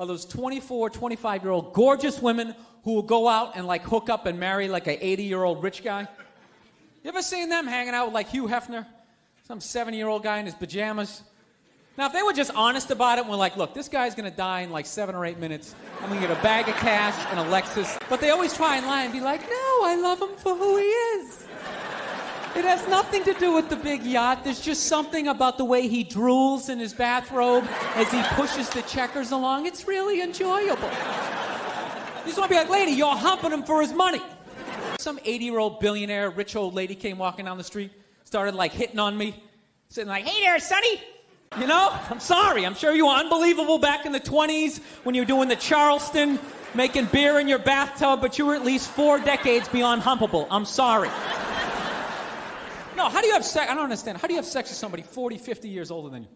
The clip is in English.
are those 24, 25 year old gorgeous women who will go out and like hook up and marry like a 80 year old rich guy. You ever seen them hanging out with like Hugh Hefner, some 70 year old guy in his pajamas? Now, if they were just honest about it and were like, look, this guy's gonna die in like seven or eight minutes, I'm gonna get a bag of cash and a Lexus. But they always try and lie and be like, no, I love him for who he is. It has nothing to do with the big yacht. There's just something about the way he drools in his bathrobe as he pushes the checkers along. It's really enjoyable. You just want to be like, lady, you're humping him for his money. Some 80 year old billionaire, rich old lady came walking down the street, started like hitting on me, sitting like, hey there, sonny. You know, I'm sorry. I'm sure you were unbelievable back in the 20s when you were doing the Charleston, making beer in your bathtub, but you were at least four decades beyond humpable. I'm sorry. No, how do you have sex? I don't understand. How do you have sex with somebody 40, 50 years older than you?